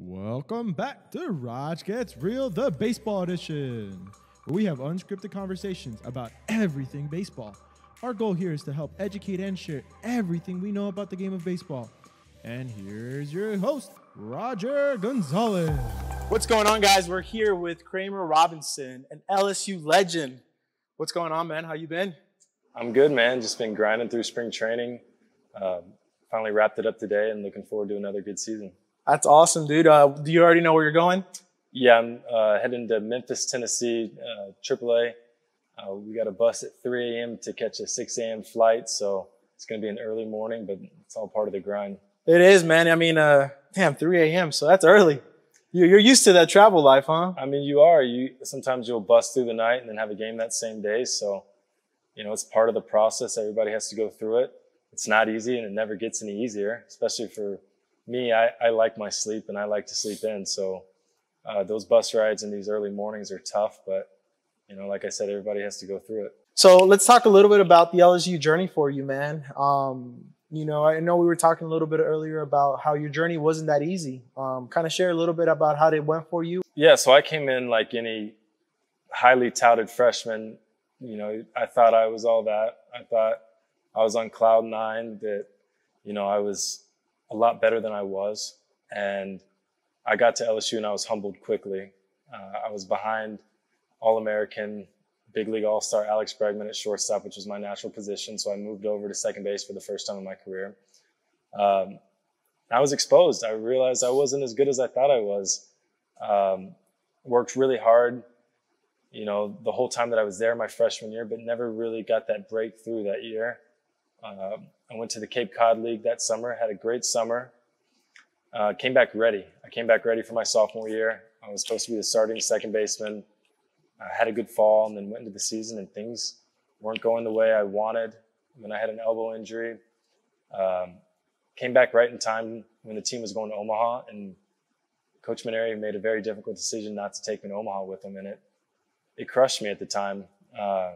Welcome back to Raj Gets Real, the baseball edition, where we have unscripted conversations about everything baseball. Our goal here is to help educate and share everything we know about the game of baseball. And here's your host, Roger Gonzalez. What's going on, guys? We're here with Kramer Robertson, an LSU legend. What's going on, man? How you been? I'm good, man. Just been grinding through spring training. Um, finally wrapped it up today, and looking forward to another good season. That's awesome, dude. Uh, do you already know where you're going? Yeah, I'm uh, heading to Memphis, Tennessee, uh, AAA. Uh, we got a bus at 3 a.m. to catch a 6 a.m. flight, so it's going to be an early morning, but it's all part of the grind. It is, man. I mean, uh, damn, 3 a.m. So that's early. You- You're used to that travel life, huh? I mean, you are. You sometimes you'll bust through the night and then have a game that same day. So, you know, it's part of the process. Everybody has to go through it. It's not easy, and it never gets any easier. Especially for me, I, I like my sleep, and I like to sleep in. So, uh, those bus rides in these early mornings are tough. But, you know, like I said, everybody has to go through it. So let's talk a little bit about the LSU journey for you, man. Um, you know, I know we were talking a little bit earlier about how your journey wasn't that easy. Um, kind of share a little bit about how it went for you. Yeah, so I came in like any highly touted freshman. You know, I thought I was all that. I thought I was on cloud nine, that, you know, I was a lot better than I was. And I got to LSU and I was humbled quickly. Uh, I was behind All American, big league all star Alex Bregman at shortstop, which was my natural position. So I moved over to second base for the first time in my career. Um, I was exposed. I realized I wasn't as good as I thought I was. Um, worked really hard, you know, the whole time that I was there my freshman year, but never really got that breakthrough that year. Um, I went to the Cape Cod League that summer, had a great summer. Uh, came back ready. I came back ready for my sophomore year. I was supposed to be the starting second baseman. I had a good fall and then went into the season and things weren't going the way I wanted. Then I had an elbow injury. Um, came back right in time when the team was going to Omaha and Coach Mainieri made a very difficult decision not to take me to Omaha with him, and it it crushed me at the time. Uh,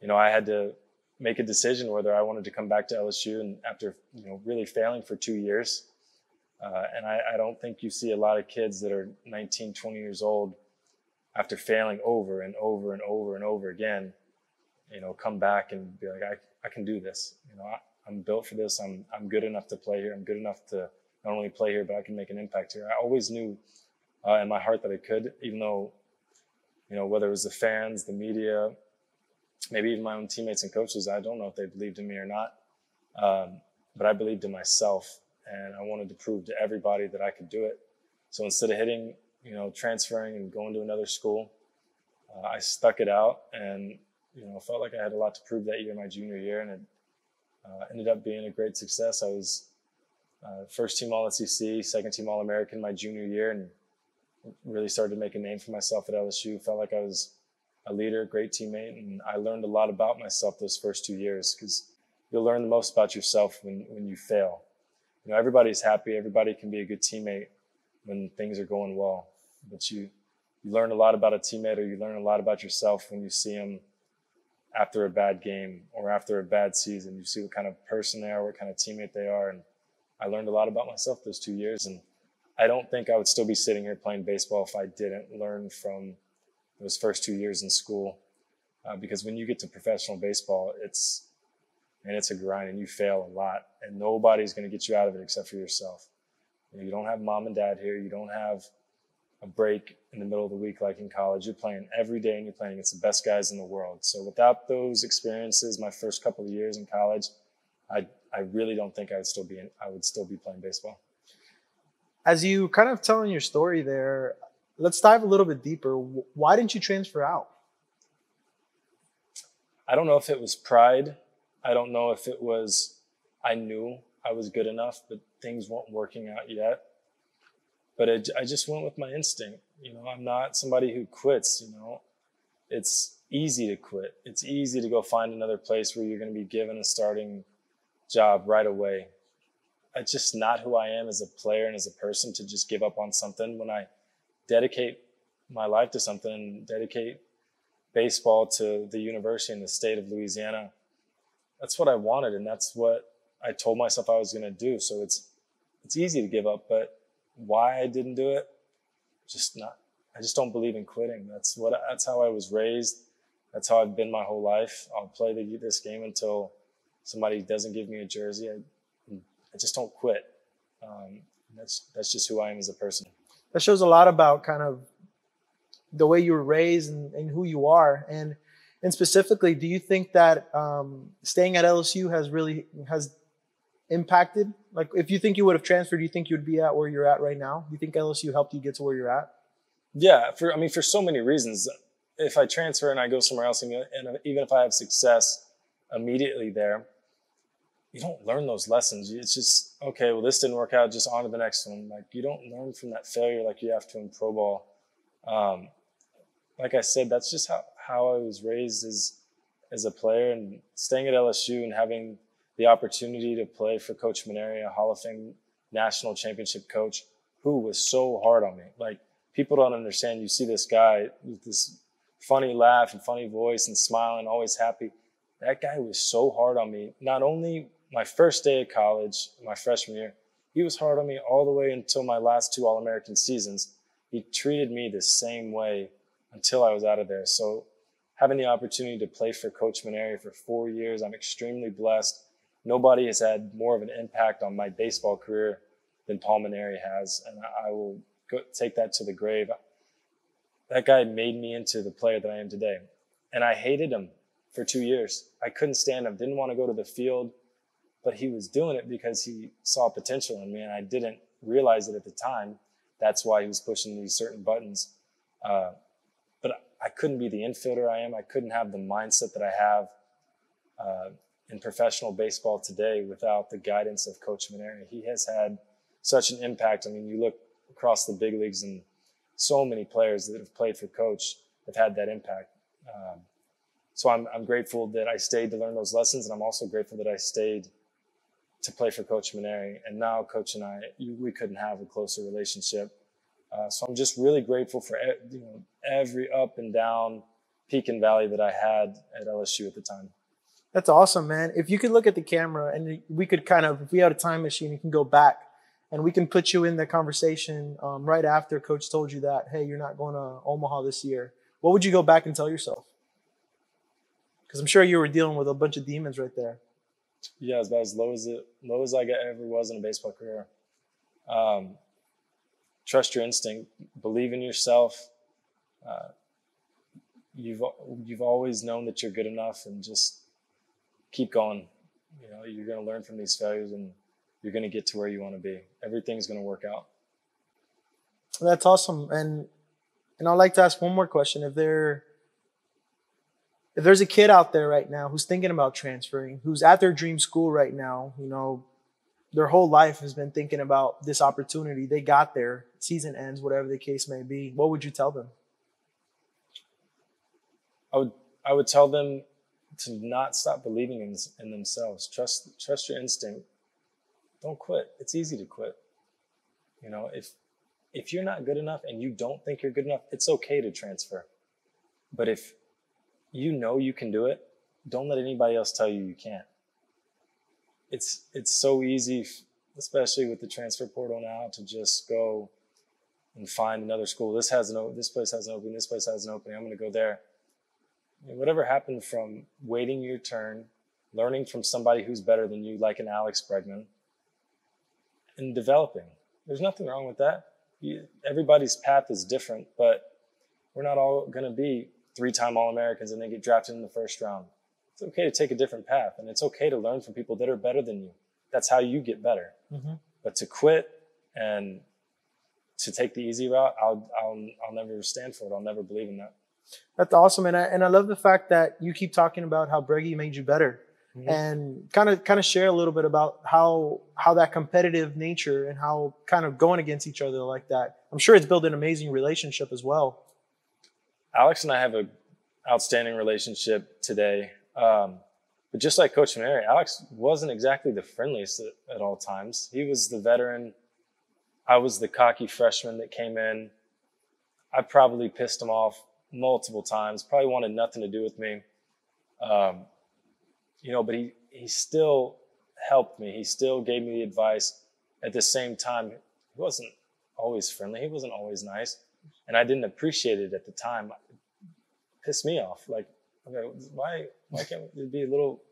you know, I had to make a decision whether I wanted to come back to LSU, and after you know really failing for two years, uh, and I, I don't think you see a lot of kids that are 19, 20 years old after failing over and over and over and over again, you know, come back and be like, I, I can do this. You know, I, I'm built for this. I'm I'm good enough to play here. I'm good enough to not only play here, but I can make an impact here. I always knew uh, in my heart that I could, even though, you know, whether it was the fans, the media, maybe even my own teammates and coaches, I don't know if they believed in me or not. Um, but I believed in myself, and I wanted to prove to everybody that I could do it. So instead of hitting, you know, transferring and going to another school, uh, I stuck it out, and you know, felt like I had a lot to prove that year, my junior year, and it uh, ended up being a great success. I was uh, first team All SEC, second team All American my junior year, and really started to make a name for myself at LSU. Felt like I was a leader, great teammate, and I learned a lot about myself those first two years because you'll learn the most about yourself when, when you fail. You know, everybody's happy, everybody can be a good teammate when things are going well, but you you learn a lot about a teammate or you learn a lot about yourself when you see them after a bad game or after a bad season. You see what kind of person they are, what kind of teammate they are, and I learned a lot about myself those two years. And I don't think I would still be sitting here playing baseball if I didn't learn from those first two years in school. Uh, because when you get to professional baseball, it's and it's a grind, and you fail a lot, and nobody's going to get you out of it except for yourself. You, know, you don't have mom and dad here. You don't have a break in the middle of the week like in college. You're playing every day, and you're playing against the best guys in the world. So without those experiences, my first couple of years in college, I I really don't think I would still be in, I would still be playing baseball. As you kind of telling your story there, let's dive a little bit deeper. Why didn't you transfer out? I don't know if it was pride. I don't know if it was I knew I was good enough, but things weren't working out yet. But it, I just went with my instinct. You know, I'm not somebody who quits. You know, it's easy to quit. It's easy to go find another place where you're going to be given a starting job right away. It's just not who I am as a player and as a person to just give up on something when I dedicate my life to something and dedicate baseball to the university in the state of Louisiana. That's what I wanted, and that's what I told myself I was going to do. So it's it's easy to give up, but why I didn't do it, just not. I just don't believe in quitting. That's what. That's how I was raised. That's how I've been my whole life. I'll play the, this game until somebody doesn't give me a jersey. I, I just don't quit. Um, that's that's just who I am as a person. That shows a lot about kind of the way you were raised and, and who you are. And and specifically, do you think that um, staying at LSU has really has impacted? Like, if you think you would have transferred, do you think you would be at where you're at right now? Do you think LSU helped you get to where you're at? Yeah, for I mean, for so many reasons. If I transfer and I go somewhere else, and even if I have success immediately there, you don't learn those lessons. It's just okay. Well, this didn't work out. Just on to the next one. Like you don't learn from that failure like you have to in pro ball. Um, like I said, that's just how how I was raised as as a player and staying at LSU and having the opportunity to play for Coach Mainieri, a Hall of Fame national championship coach, who was so hard on me. Like people don't understand. You see this guy with this funny laugh and funny voice and smiling, always happy. That guy was so hard on me. Not only my first day of college, my freshman year, he was hard on me all the way until my last two All American seasons. He treated me the same way until I was out of there. So having the opportunity to play for Coach Mainieri for four years, I'm extremely blessed. Nobody has had more of an impact on my baseball career than Paul Mainieri has, and I will take that to the grave. That guy made me into the player that I am today, and I hated him for two years. I couldn't stand him, didn't want to go to the field, but he was doing it because he saw potential in me, and I didn't realize it at the time. That's why he was pushing these certain buttons. Uh, but I couldn't be the infielder I am. I couldn't have the mindset that I have uh, in professional baseball today without the guidance of Coach Mainieri. He has had such an impact. I mean, you look across the big leagues and so many players that have played for Coach have had that impact. Um, so I'm, I'm grateful that I stayed to learn those lessons, and I'm also grateful that I stayed to play for Coach Mainieri. And now Coach and I, we couldn't have a closer relationship uh, so I'm just really grateful for you know, every up and down, peak and valley that I had at LSU at the time. That's awesome, man. If you could look at the camera and we could kind of, if we had a time machine, you can go back and we can put you in the conversation um, right after coach told you that, hey, you're not going to Omaha this year. What would you go back and tell yourself? Because I'm sure you were dealing with a bunch of demons right there. Yeah, about as low as it, low as I ever was in a baseball career. Um, trust your instinct, believe in yourself. Uh, you've you've always known that you're good enough, and just keep going. You know, you're going to learn from these failures, and you're going to get to where you want to be. Everything's going to work out. That's awesome, and and I'd like to ask one more question. If there if there's a kid out there right now who's thinking about transferring, who's at their dream school right now, you know, their whole life has been thinking about this opportunity. They got there, season ends, whatever the case may be. What would you tell them? I would I would tell them to not stop believing in, in themselves. Trust trust your instinct. Don't quit. It's easy to quit. You know, if if you're not good enough and you don't think you're good enough, it's okay to transfer. But if you know you can do it, don't let anybody else tell you you can't it's it's so easy, especially with the transfer portal now, to just go and find another school. This has an this place has an opening. This place has an opening. I'm going to go there. whatever happened from waiting your turn, learning from somebody who's better than you, like an Alex Bregman, and developing. There's nothing wrong with that. You, everybody's path is different, but we're not all going to be three-time All-Americans and then get drafted in the first round it's okay to take a different path and it's okay to learn from people that are better than you. That's how you get better. Mm-hmm. But to quit and to take the easy route, I'll, I'll, I'll never stand for it. I'll never believe in that. That's awesome. And I, and I love the fact that you keep talking about how Breggy made you better. Mm-hmm. and kind of kind of share a little bit about how how that competitive nature and how kind of going against each other like that. I'm sure it's built an amazing relationship as well. Alex and I have a outstanding relationship today. Um, but just like Coach Mainieri, Alex wasn't exactly the friendliest at, at, all times. He was the veteran. I was the cocky freshman that came in. I probably pissed him off multiple times. Probably wanted nothing to do with me. Um, you know, but he he still helped me. He still gave me the advice. At the same time, he wasn't always friendly. He wasn't always nice, and I didn't appreciate it at the time. It pissed me off. Like, okay, why why can't we be a little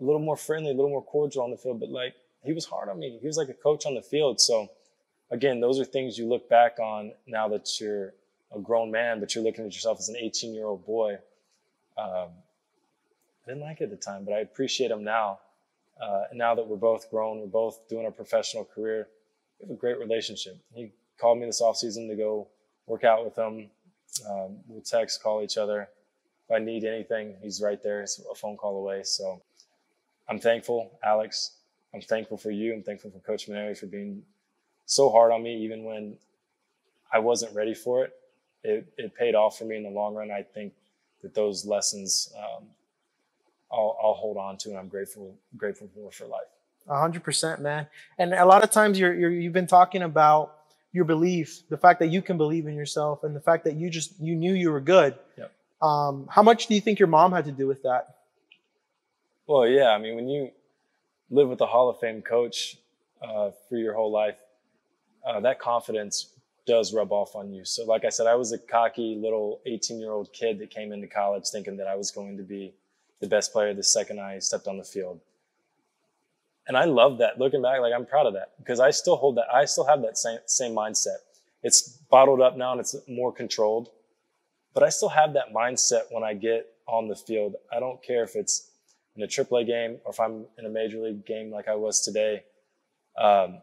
a little more friendly, a little more cordial on the field? But like, he was hard on me. He was like a coach on the field. So, again, those are things you look back on now that you're a grown man, but you're looking at yourself as an 18 year old boy. Um, I didn't like it at the time, but I appreciate him now. Uh, and now that we're both grown, we're both doing a professional career, we have a great relationship. He called me this offseason to go work out with him. Um, we'll text, call each other. If I need anything, he's right there. It's a phone call away. So I'm thankful, Alex. I'm thankful for you. I'm thankful for Coach Mainieri for being so hard on me, even when I wasn't ready for it. It, it paid off for me in the long run. I think that those lessons um, I'll, I'll hold on to and I'm grateful grateful for for life. Hundred percent, man. And a lot of times you're, you're you've been talking about your belief, the fact that you can believe in yourself, and the fact that you just you knew you were good. Yep. Um, how much do you think your mom had to do with that? Well, yeah. I mean, when you live with a Hall of Fame coach uh, for your whole life, uh, that confidence does rub off on you. So, like I said, I was a cocky little 18 year old kid that came into college thinking that I was going to be the best player the second I stepped on the field. And I love that. Looking back, like I'm proud of that because I still hold that. I still have that same same mindset. It's bottled up now and it's more controlled, but I still have that mindset when I get on the field. I don't care if it's in a AAA game or if I'm in a major league game like I was today. Um,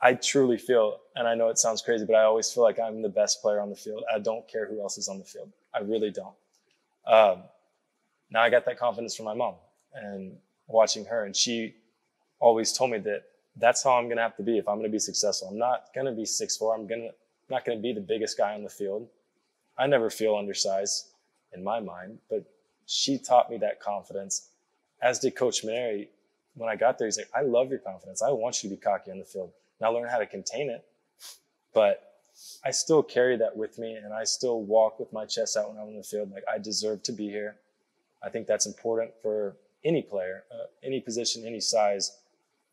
I truly feel, and I know it sounds crazy, but I always feel like I'm the best player on the field. I don't care who else is on the field. I really don't. Um, now I got that confidence from my mom and watching her, and she always told me that that's how I'm going to have to be if I'm going to be successful. I'm not going to be six four. I'm going to not going to be the biggest guy on the field. I never feel undersized in my mind, but she taught me that confidence. As did Coach Mainieri. When I got there, he's like, "I love your confidence. I want you to be cocky on the field. Now learn how to contain it." But I still carry that with me, and I still walk with my chest out when I'm on the field. Like I deserve to be here. I think that's important for any player, uh, any position, any size.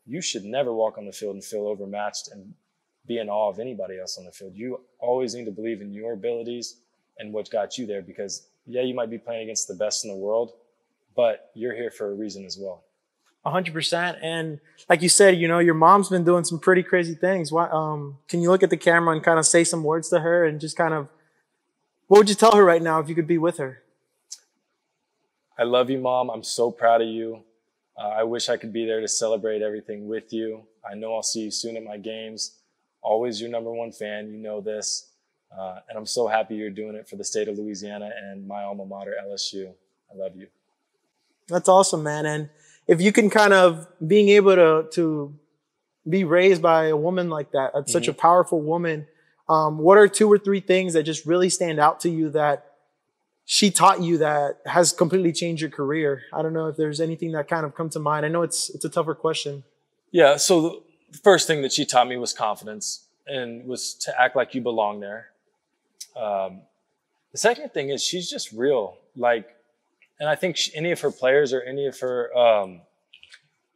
You should never walk on the field and feel overmatched and be in awe of anybody else on the field. You always need to believe in your abilities and what got you there because, yeah, you might be playing against the best in the world, but you're here for a reason as well. 100%. And like you said, you know, your mom's been doing some pretty crazy things. What, um, can you look at the camera and kind of say some words to her and just kind of, what would you tell her right now if you could be with her? I love you, mom. I'm so proud of you. Uh, I wish I could be there to celebrate everything with you. I know I'll see you soon at my games. Always your number one fan. You know this. Uh, and I'm so happy you're doing it for the state of Louisiana and my alma mater, LSU. I love you. That's awesome, man. And if you can kind of being able to, to be raised by a woman like that, mm-hmm. such a powerful woman, um, what are two or three things that just really stand out to you that she taught you that has completely changed your career? I don't know if there's anything that kind of come to mind. I know it's it's a tougher question. Yeah. So the first thing that she taught me was confidence and was to act like you belong there. Um, the second thing is she's just real. Like, and I think she, any of her players or any of her um,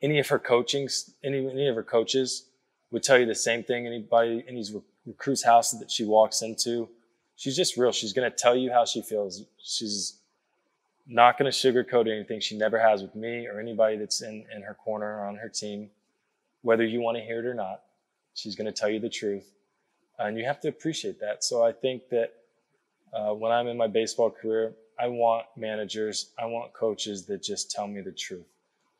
any of her coachings, any any of her coaches would tell you the same thing. Anybody, any recruits' house that she walks into she's just real. She's going to tell you how she feels. She's not going to sugarcoat anything. She never has with me or anybody that's in, in her corner or on her team, whether you want to hear it or not. She's going to tell you the truth. And you have to appreciate that. So I think that uh, when I'm in my baseball career, I want managers, I want coaches that just tell me the truth.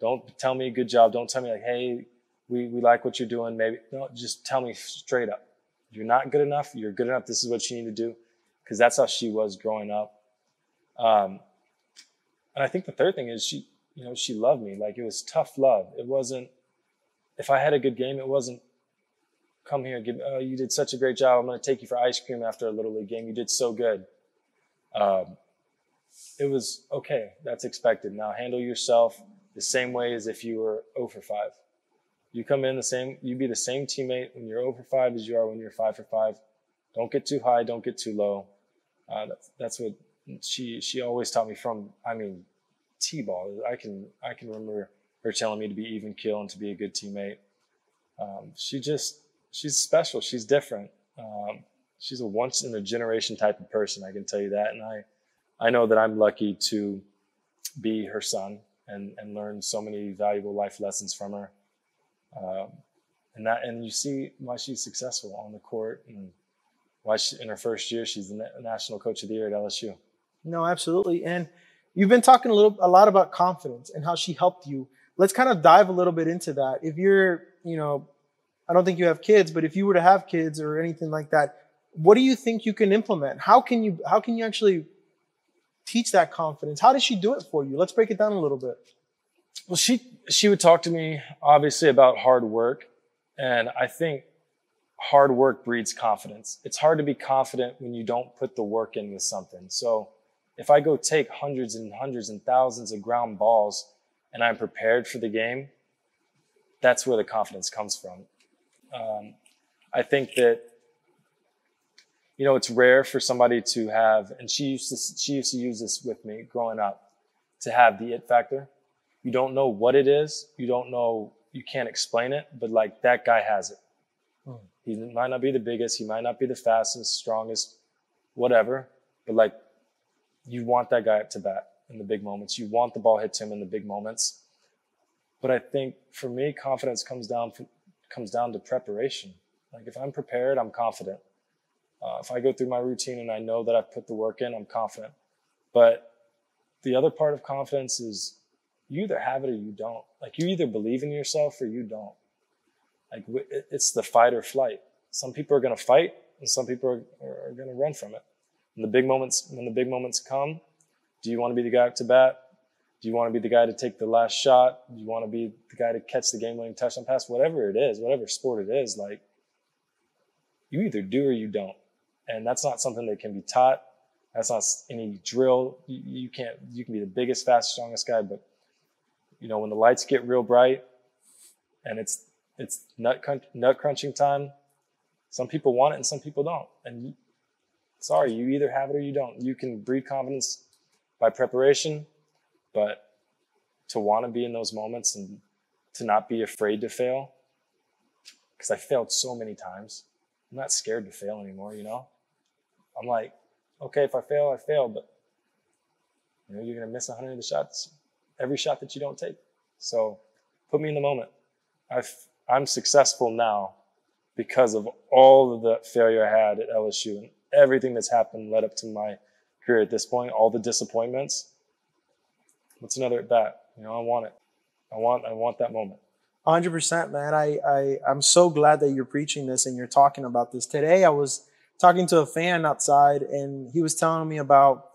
Don't tell me a good job. Don't tell me like, hey, we, we like what you're doing. Maybe no, just tell me straight up. You're not good enough. You're good enough. This is what you need to do because that's how she was growing up. Um, and I think the third thing is she, you know, she loved me. Like it was tough love. It wasn't, if I had a good game, it wasn't come here, give, oh, you did such a great job. I'm going to take you for ice cream after a little league game. You did so good. Um, it was okay. That's expected. Now handle yourself the same way as if you were 0 for 5. You come in the same, you be the same teammate when you're 0 for 5 as you are when you're 5 for 5. Don't get too high, don't get too low. Uh, that's, that's what she she always taught me from. I mean, t-ball. I can I can remember her telling me to be even kill and to be a good teammate. Um, she just she's special. She's different. Um, she's a once in a generation type of person. I can tell you that, and I I know that I'm lucky to be her son and and learn so many valuable life lessons from her. Um, and that and you see why she's successful on the court and why she, in her first year she's the national coach of the year at LSU. No, absolutely. And you've been talking a little a lot about confidence and how she helped you. Let's kind of dive a little bit into that. If you're, you know, I don't think you have kids, but if you were to have kids or anything like that, what do you think you can implement? How can you how can you actually teach that confidence? How does she do it for you? Let's break it down a little bit. Well, she she would talk to me obviously about hard work, and I think hard work breeds confidence. It's hard to be confident when you don't put the work in with something. So if I go take hundreds and hundreds and thousands of ground balls and I'm prepared for the game, that's where the confidence comes from. Um, I think that you know it's rare for somebody to have, and she used to she used to use this with me growing up, to have the it factor. You don't know what it is, you don't know, you can't explain it, but like that guy has it. Hmm. He might not be the biggest, he might not be the fastest, strongest, whatever, but like you want that guy up to bat in the big moments. You want the ball hit to him in the big moments. But I think for me, confidence comes down comes down to preparation. Like if I'm prepared, I'm confident. Uh, if I go through my routine and I know that I've put the work in, I'm confident. But the other part of confidence is you either have it or you don't. Like you either believe in yourself or you don't. Like it's the fight or flight. Some people are going to fight and some people are, are going to run from it. When the big moments, when the big moments come, do you want to be the guy up to bat? Do you want to be the guy to take the last shot? Do you want to be the guy to catch the game-winning touchdown pass? Whatever it is, whatever sport it is, like you either do or you don't, and that's not something that can be taught. That's not any drill. You, you can't. You can be the biggest, fastest, strongest guy, but you know when the lights get real bright and it's it's nut nut crunching time. Some people want it and some people don't, and sorry, you either have it or you don't. You can breed confidence by preparation, but to want to be in those moments and to not be afraid to fail, because I failed so many times. I'm not scared to fail anymore, you know? I'm like, okay, if I fail, I fail, but you know, you're gonna miss 100 of the shots, every shot that you don't take. So put me in the moment. I've, I'm successful now because of all of the failure I had at LSU and everything that's happened led up to my career at this point, all the disappointments. What's another at bat? You know, I want it. I want I want that moment. 100% man. I, I I'm so glad that you're preaching this and you're talking about this. Today I was talking to a fan outside and he was telling me about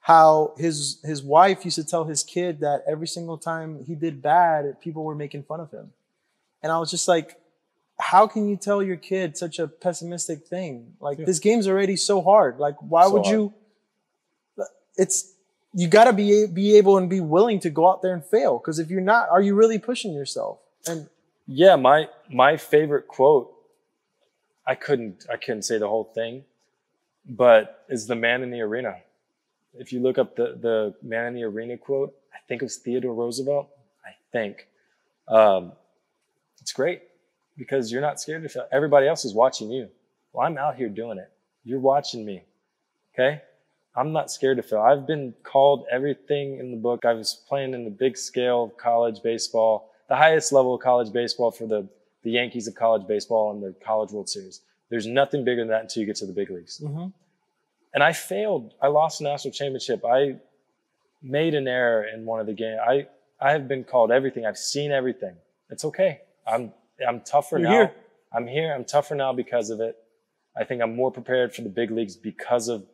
how his his wife used to tell his kid that every single time he did bad, people were making fun of him. And I was just like, how can you tell your kid such a pessimistic thing? Like yeah. this game's already so hard. Like why so would you? It's you got to be be able and be willing to go out there and fail. Because if you're not, are you really pushing yourself? And yeah, my my favorite quote. I couldn't I couldn't say the whole thing, but is the man in the arena. If you look up the the man in the arena quote, I think it was Theodore Roosevelt. I think. Um, it's great because you're not scared to fail. Everybody else is watching you. Well, I'm out here doing it. You're watching me. Okay? I'm not scared to fail. I've been called everything in the book. I was playing in the big scale of college baseball, the highest level of college baseball for the, the Yankees of college baseball and the College World Series. There's nothing bigger than that until you get to the big leagues. Mm-hmm. And I failed. I lost the national championship. I made an error in one of the games. I, I have been called everything. I've seen everything. It's okay. I'm I'm tougher You're now. Here. I'm here. I'm tougher now because of it. I think I'm more prepared for the big leagues because of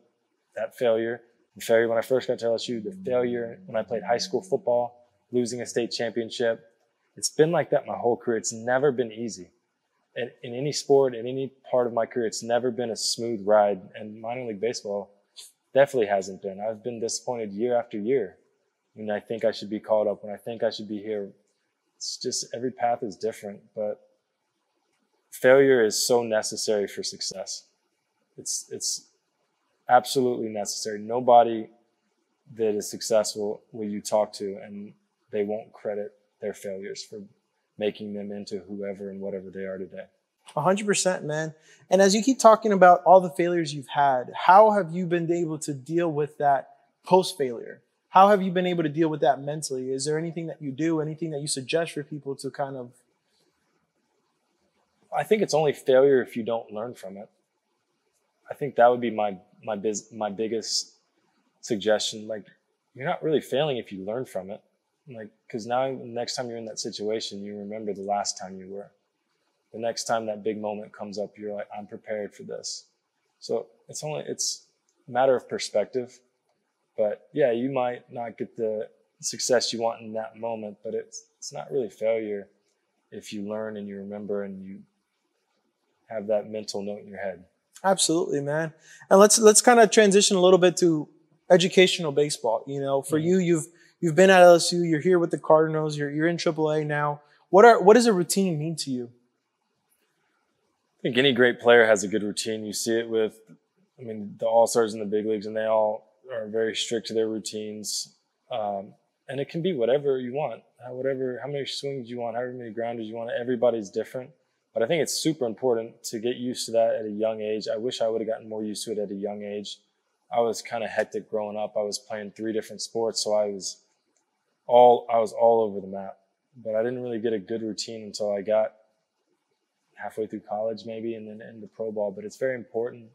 that failure. The failure when I first got to LSU, the failure when I played high school football, losing a state championship. It's been like that my whole career. It's never been easy. In, in any sport, in any part of my career, it's never been a smooth ride. And minor league baseball definitely hasn't been. I've been disappointed year after year. When I think I should be called up, when I think I should be here, it's just every path is different, but failure is so necessary for success. It's it's absolutely necessary. Nobody that is successful will you talk to and they won't credit their failures for making them into whoever and whatever they are today. hundred percent, man. And as you keep talking about all the failures you've had, how have you been able to deal with that post failure? How have you been able to deal with that mentally? Is there anything that you do, anything that you suggest for people to kind of I think it's only failure if you don't learn from it. I think that would be my my biz, my biggest suggestion. Like you're not really failing if you learn from it. Like because now next time you're in that situation, you remember the last time you were. The next time that big moment comes up, you're like, I'm prepared for this. So it's only it's a matter of perspective. But yeah, you might not get the success you want in that moment, but it's it's not really failure if you learn and you remember and you have that mental note in your head. Absolutely, man. And let's let's kind of transition a little bit to educational baseball. You know, for mm-hmm. you, you've you've been at LSU, you're here with the Cardinals, you're you're in AAA now. What are what does a routine mean to you? I think any great player has a good routine. You see it with, I mean, the All Stars in the big leagues, and they all are very strict to their routines. Um, and it can be whatever you want, whatever, how many swings you want, however many grounders you want. Everybody's different. But I think it's super important to get used to that at a young age. I wish I would have gotten more used to it at a young age. I was kind of hectic growing up. I was playing three different sports, so I was all I was all over the map. But I didn't really get a good routine until I got halfway through college, maybe, and then into pro ball. But it's very important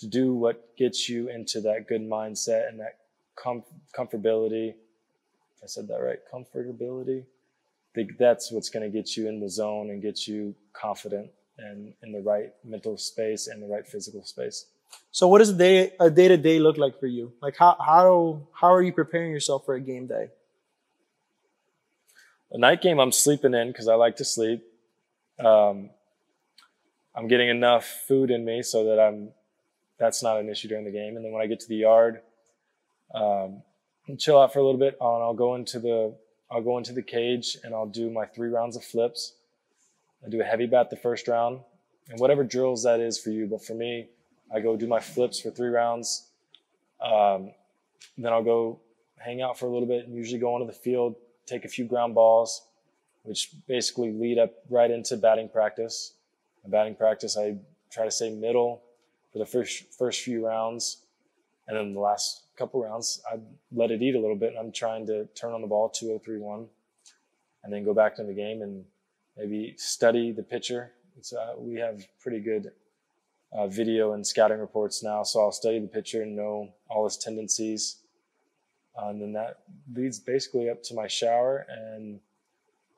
to do what gets you into that good mindset and that com- comfortability. I said that right, comfortability think that's what's going to get you in the zone and get you confident and in the right mental space and the right physical space. So, what does a day a day to day look like for you? Like, how how how are you preparing yourself for a game day? A night game, I'm sleeping in because I like to sleep. Um, I'm getting enough food in me so that I'm that's not an issue during the game. And then when I get to the yard, um, chill out for a little bit, and I'll go into the I'll go into the cage and I'll do my three rounds of flips. I do a heavy bat the first round and whatever drills that is for you. But for me, I go do my flips for three rounds. Um, then I'll go hang out for a little bit and usually go onto the field, take a few ground balls, which basically lead up right into batting practice. In batting practice, I try to stay middle for the first first few rounds, and then the last couple rounds, I let it eat a little bit, and I'm trying to turn on the ball 2-0-3-1, and then go back to the game and maybe study the pitcher. Uh, we have pretty good uh, video and scouting reports now, so I'll study the pitcher and know all his tendencies. Uh, and then that leads basically up to my shower and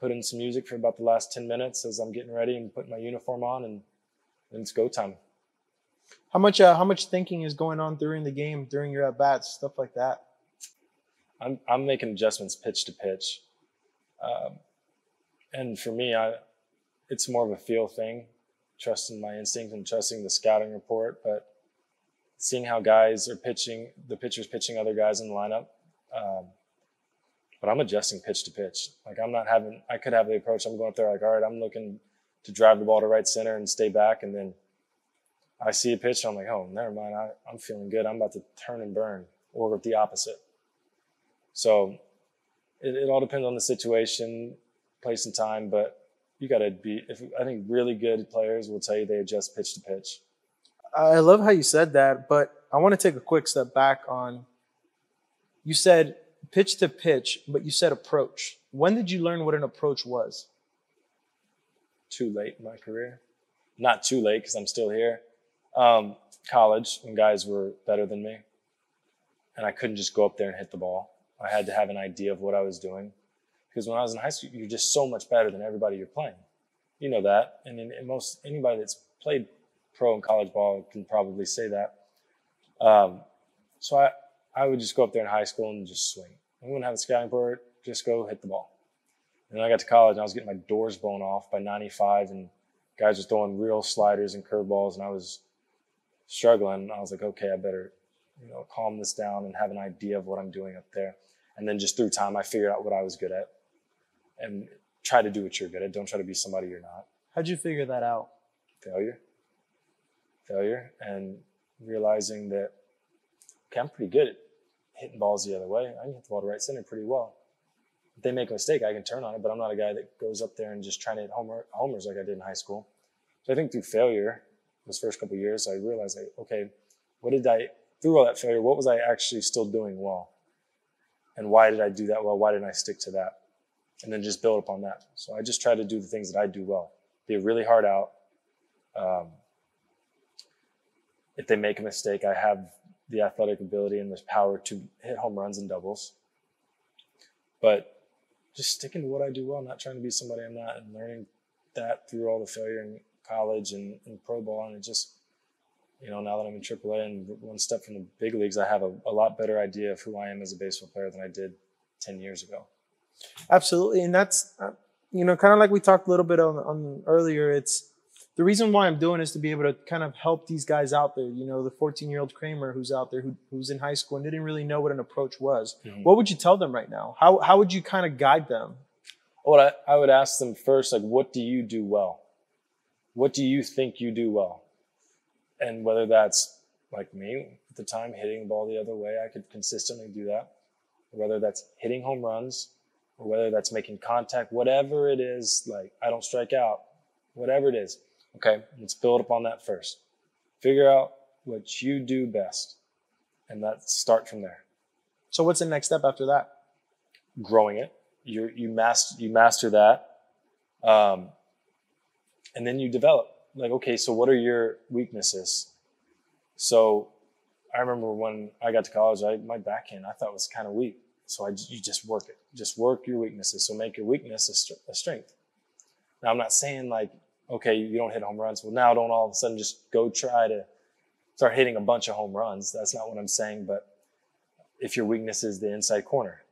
put in some music for about the last 10 minutes as I'm getting ready and putting my uniform on, and it's go time. How much uh, how much thinking is going on during the game, during your at bats, stuff like that? I'm I'm making adjustments pitch to pitch, um, and for me, I it's more of a feel thing, trusting my instinct and trusting the scouting report. But seeing how guys are pitching, the pitchers pitching other guys in the lineup. Um, but I'm adjusting pitch to pitch. Like I'm not having, I could have the approach. I'm going up there like, all right, I'm looking to drive the ball to right center and stay back, and then I see a pitch, I'm like, oh, never mind. I, I'm feeling good. I'm about to turn and burn, or the opposite. So it, it all depends on the situation, place, and time. But you got to be. If I think really good players will tell you they adjust pitch to pitch. I love how you said that, but I want to take a quick step back on. You said pitch to pitch, but you said approach. When did you learn what an approach was? Too late in my career. Not too late because I'm still here um, college and guys were better than me, and I couldn't just go up there and hit the ball. I had to have an idea of what I was doing, because when I was in high school, you're just so much better than everybody you're playing. You know that, and, in, most anybody that's played pro and college ball can probably say that. Um, so I, I would just go up there in high school and just swing. I wouldn't have a scouting report, just go hit the ball. And then I got to college and I was getting my doors blown off by 95 and guys were throwing real sliders and curveballs and I was struggling, I was like, okay, I better, you know, calm this down and have an idea of what I'm doing up there. And then just through time, I figured out what I was good at and try to do what you're good at. Don't try to be somebody you're not. How'd you figure that out? Failure. Failure. And realizing that, okay, I'm pretty good at hitting balls the other way. I can hit the ball to right center pretty well. If they make a mistake, I can turn on it, but I'm not a guy that goes up there and just trying to hit homer, homers like I did in high school. So I think through failure, those first couple years, I realized, like, okay, what did I through all that failure? What was I actually still doing well? And why did I do that well? Why didn't I stick to that? And then just build upon that. So I just try to do the things that I do well. Be really hard out. Um, if they make a mistake, I have the athletic ability and the power to hit home runs and doubles. But just sticking to what I do well, not trying to be somebody I'm not, and learning that through all the failure in college and, and pro ball. And it just, you know, now that I'm in AAA and one step from the big leagues, I have a, a lot better idea of who I am as a baseball player than I did 10 years ago. Absolutely. And that's, uh, you know, kind of like we talked a little bit on, on earlier, it's, the reason why I'm doing is to be able to kind of help these guys out there. You know, the 14 year old Kramer who's out there who, who's in high school and didn't really know what an approach was. Mm-hmm. What would you tell them right now? How, how would you kind of guide them? Well, I, I would ask them first, like, what do you do well? What do you think you do well? And whether that's like me at the time, hitting the ball the other way, I could consistently do that. Whether that's hitting home runs, or whether that's making contact, whatever it is, like I don't strike out, whatever it is Okay, let's build upon that first. Figure out what you do best, and let's start from there. So, what's the next step after that? Growing it. You you master you master that, um, and then you develop. Like, okay, so what are your weaknesses? So, I remember when I got to college, I, my backhand I thought was kind of weak. So I you just work it. Just work your weaknesses. So make your weakness a, a strength. Now I'm not saying like okay, you don't hit home runs. Well, now don't all of a sudden just go try to start hitting a bunch of home runs. That's not what I'm saying. But if your weakness is the inside corner,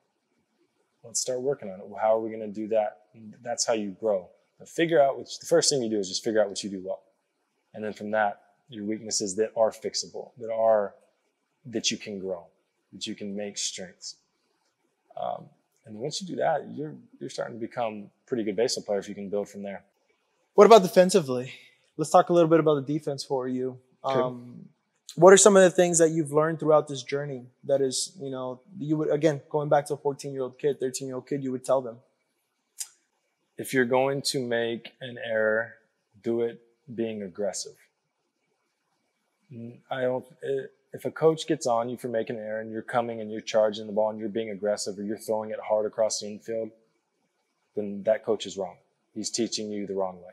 let's start working on it. How are we going to do that? That's how you grow. But figure out which the first thing you do is just figure out what you do well. And then from that, your weaknesses that are fixable, that are, that you can grow, that you can make strengths. Um, and once you do that, you're, you're starting to become pretty good baseball player if you can build from there. What about defensively? Let's talk a little bit about the defense for you. Um, what are some of the things that you've learned throughout this journey that is, you know, you would, again, going back to a 14 year old kid, 13 year old kid, you would tell them? If you're going to make an error, do it being aggressive. Mm, I don't, if a coach gets on you for making an error and you're coming and you're charging the ball and you're being aggressive or you're throwing it hard across the infield, then that coach is wrong. He's teaching you the wrong way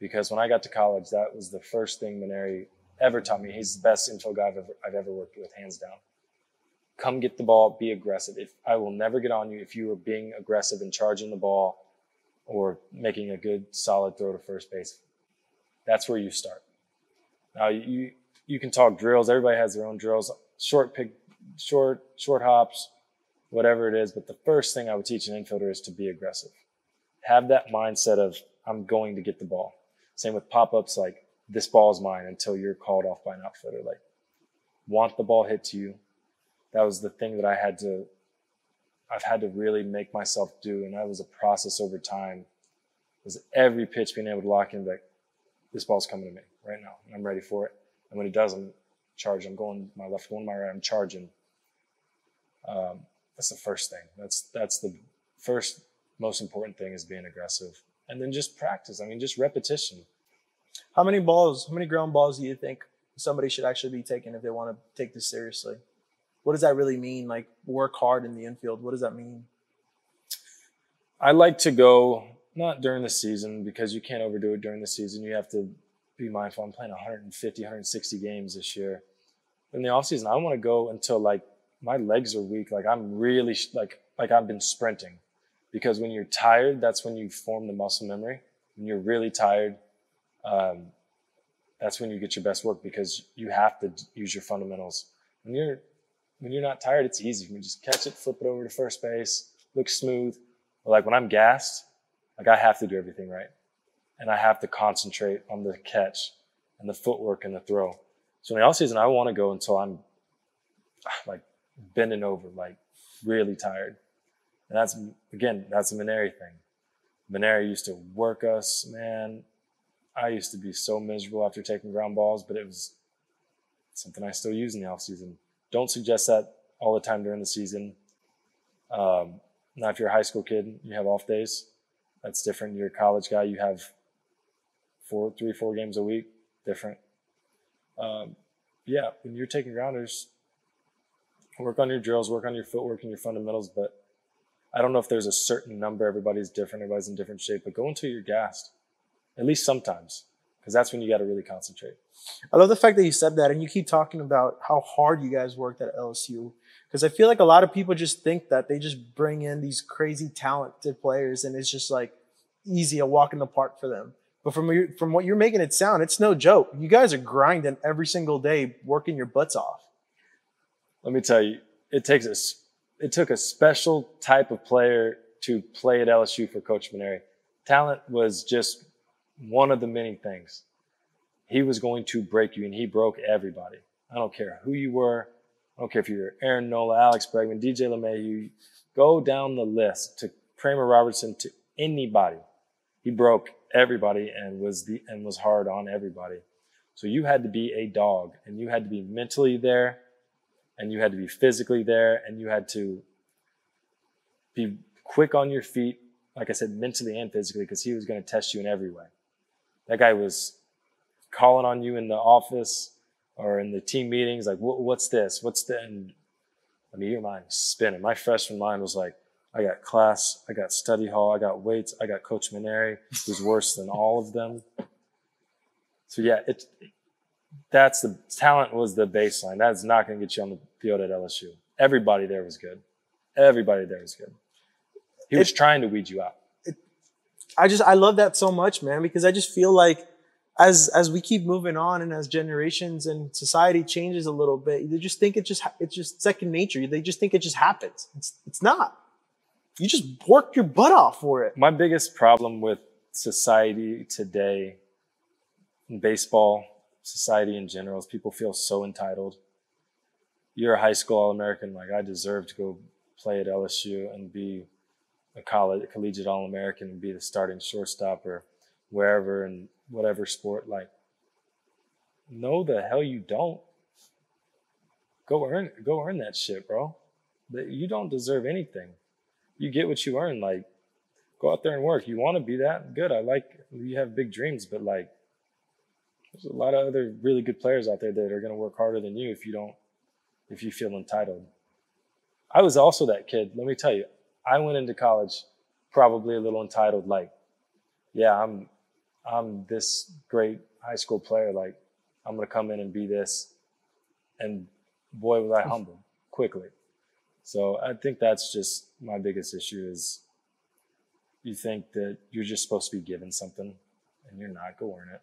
because when I got to college, that was the first thing Mainieri ever taught me. He's the best infield guy I've ever, I've ever worked with, hands down. Come get the ball, be aggressive. If I will never get on you if you are being aggressive and charging the ball or making a good solid throw to first base. That's where you start. Now you you can talk drills. Everybody has their own drills. Short pick, short short hops, whatever it is. But the first thing I would teach an infielder is to be aggressive. Have that mindset of I'm going to get the ball. Same with pop ups, like this ball is mine until you're called off by an outfielder. Like, want the ball hit to you. That was the thing that I had to, I've had to really make myself do. And that was a process over time. Was every pitch being able to lock in, like, this ball's coming to me right now. I'm ready for it. And when it does, I'm charging. I'm going my left, going my right. I'm charging. Um, that's the first thing. That's that's the first most important thing is being aggressive and then just practice. I mean, just repetition. How many balls, how many ground balls do you think somebody should actually be taking if they want to take this seriously? What does that really mean? Like work hard in the infield. What does that mean? I like to go not during the season because you can't overdo it during the season. You have to be mindful. I'm playing 150, 160 games this year. In the off season, I want to go until like my legs are weak. Like I'm really like like I've been sprinting because when you're tired, that's when you form the muscle memory. When you're really tired, um, that's when you get your best work because you have to use your fundamentals. When you're when you're not tired, it's easy. You can just catch it, flip it over to first base, looks smooth. But like when I'm gassed, like I have to do everything right, and I have to concentrate on the catch and the footwork and the throw. So in the off season, I want to go until I'm ah, like bending over, like really tired. And that's, again, that's a Mainieri thing. Mainieri used to work us, man. I used to be so miserable after taking ground balls, but it was something I still use in the off season. Don't suggest that all the time during the season. Um, now, if you're a high school kid, you have off days. That's different. You're a college guy, you have four, three, four games a week, different. Um, yeah, when you're taking grounders, work on your drills, work on your footwork and your fundamentals. But I don't know if there's a certain number. Everybody's different. Everybody's in different shape. But go until you're gassed, at least sometimes, because that's when you got to really concentrate. I love the fact that you said that and you keep talking about how hard you guys worked at LSU. Because I feel like a lot of people just think that they just bring in these crazy talented players and it's just like easy a walk in the park for them. But from from what you're making it sound, it's no joke. You guys are grinding every single day, working your butts off. Let me tell you, it takes a, it took a special type of player to play at LSU for Coach Mainieri. Talent was just one of the many things he was going to break you, and he broke everybody. I don't care who you were. I don't care if you're Aaron Nola, Alex Bregman, DJ LeMahieu. Go down the list to Kramer Robertson to anybody. He broke everybody and was the and was hard on everybody. So you had to be a dog, and you had to be mentally there, and you had to be physically there, and you had to be quick on your feet. Like I said, mentally and physically, because he was going to test you in every way. That guy was calling on you in the office or in the team meetings, like, what's this? What's the, and I mean, your mind spinning. My freshman mind was like, I got class, I got study hall, I got weights, I got Coach Mainieri, who's worse than all of them. So yeah, it, that's the talent was the baseline. That's not going to get you on the field at LSU. Everybody there was good. Everybody there was good. He was it, trying to weed you out. I just I love that so much, man, because I just feel like as as we keep moving on and as generations and society changes a little bit, they just think it just it's just second nature. They just think it just happens. It's it's not. You just work your butt off for it. My biggest problem with society today, in baseball, society in general, is people feel so entitled. You're a high school All American, like I deserve to go play at LSU and be a college a collegiate All American and be the starting shortstop or wherever and whatever sport, like, no, the hell you don't. Go earn, go earn that shit, bro. You don't deserve anything. You get what you earn. Like, go out there and work. You want to be that good. I like you have big dreams, but like, there's a lot of other really good players out there that are going to work harder than you if you don't, if you feel entitled. I was also that kid. Let me tell you, I went into college probably a little entitled. Like, yeah, I'm I'm this great high school player. Like, I'm going to come in and be this. And boy, was I humbled quickly. So I think that's just my biggest issue is you think that you're just supposed to be given something and you're not. Go earn it.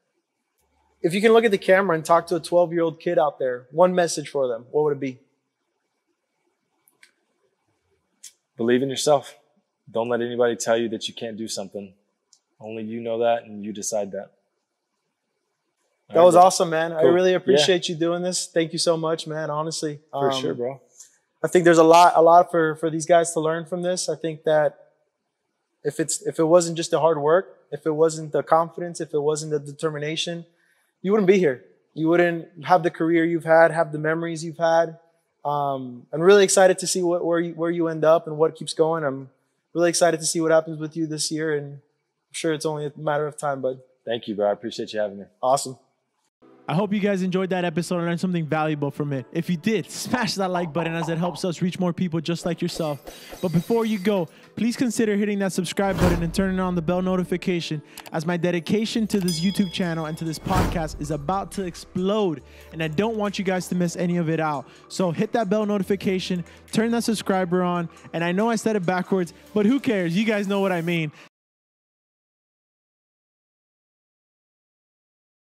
If you can look at the camera and talk to a 12 year old kid out there, one message for them, what would it be? Believe in yourself. Don't let anybody tell you that you can't do something. Only you know that and you decide that. That was awesome, man. Cool. I really appreciate yeah. you doing this. Thank you so much, man. Honestly, for um, sure, bro. I think there's a lot, a lot for for these guys to learn from this. I think that if it's if it wasn't just the hard work, if it wasn't the confidence, if it wasn't the determination, you wouldn't be here. You wouldn't have the career you've had, have the memories you've had. Um, I'm really excited to see what, where you where you end up and what keeps going. I'm really excited to see what happens with you this year and I'm sure it's only a matter of time, bud. Thank you, bro. I appreciate you having me. Awesome. I hope you guys enjoyed that episode and learned something valuable from it. If you did, smash that like button as it helps us reach more people just like yourself. But before you go, please consider hitting that subscribe button and turning on the bell notification as my dedication to this YouTube channel and to this podcast is about to explode and I don't want you guys to miss any of it out. So hit that bell notification, turn that subscriber on, and I know I said it backwards, but who cares? You guys know what I mean.